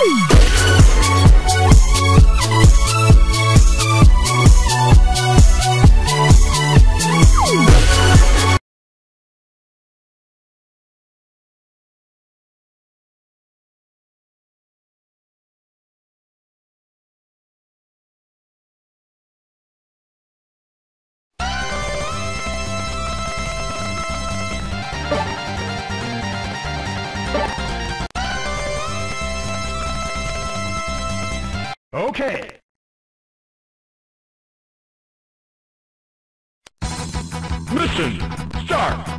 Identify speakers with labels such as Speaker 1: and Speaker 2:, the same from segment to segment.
Speaker 1: Woo! Okay. Mission start.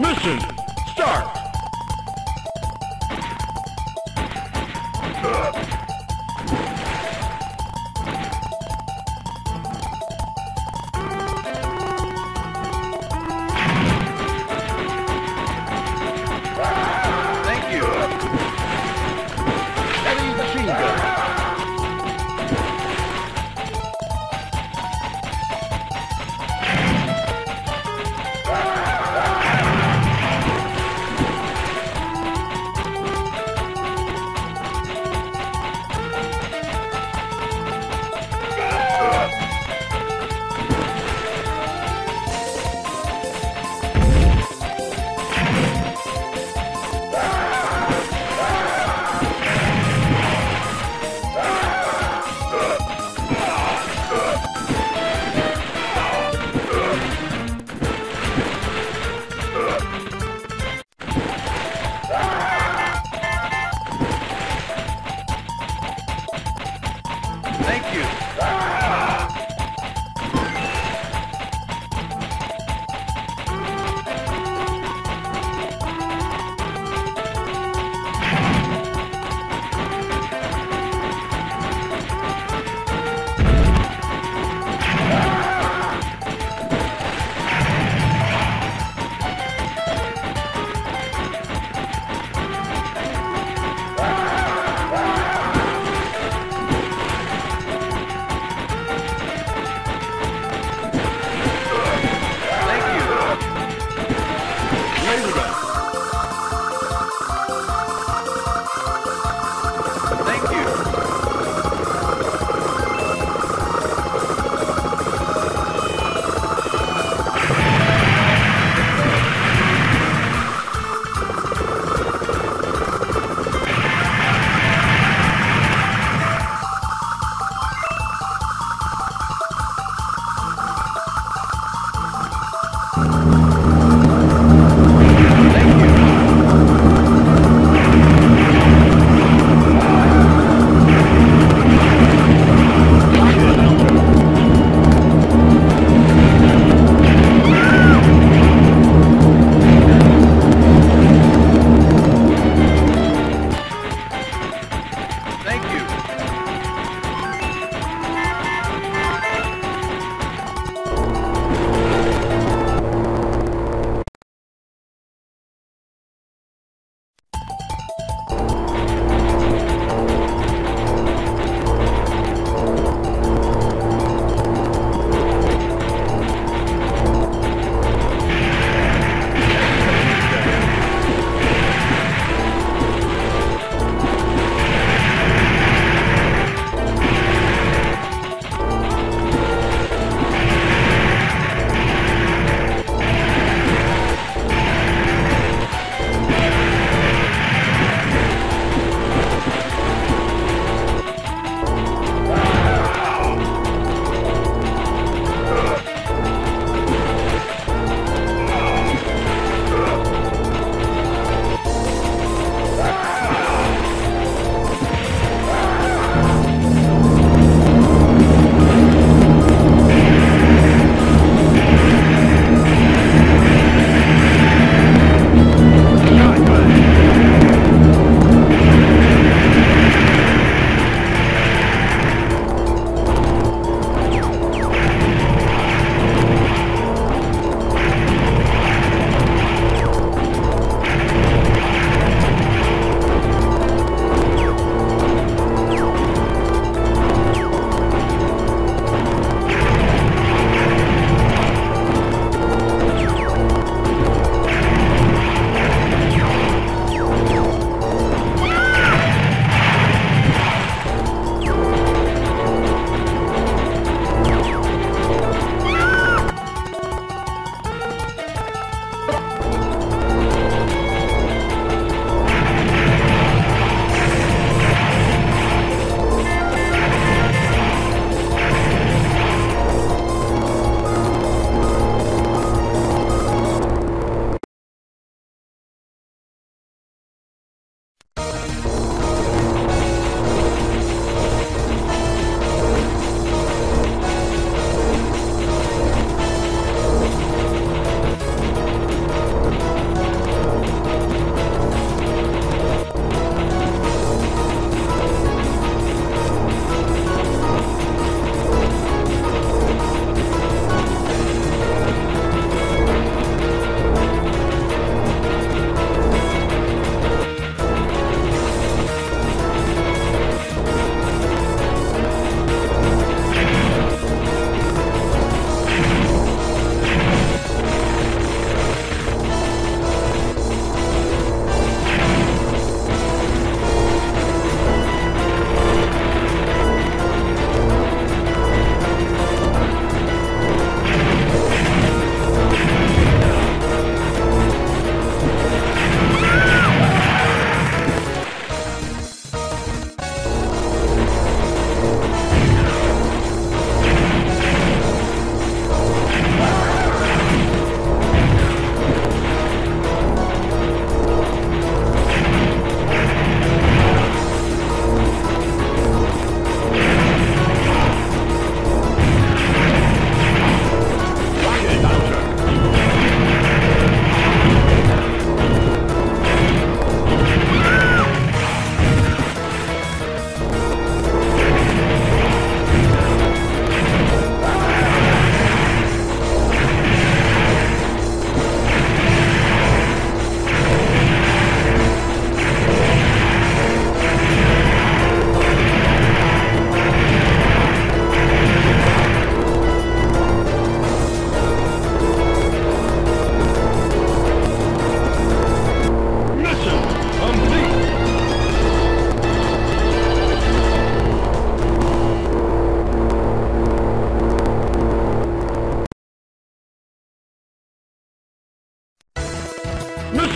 Speaker 1: Mission start.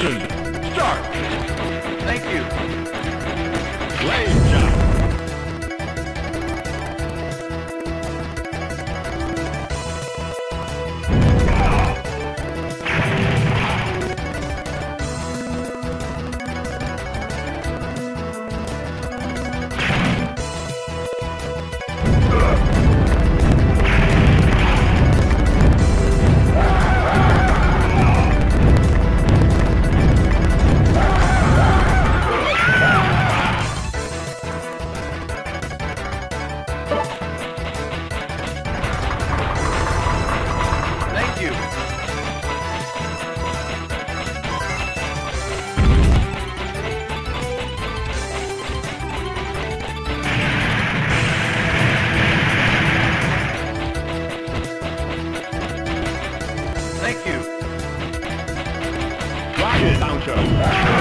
Speaker 1: Nation. Thank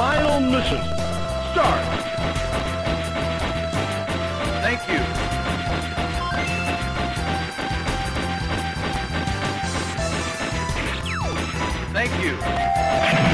Speaker 1: Final mission. Start. Thank you. Thank you.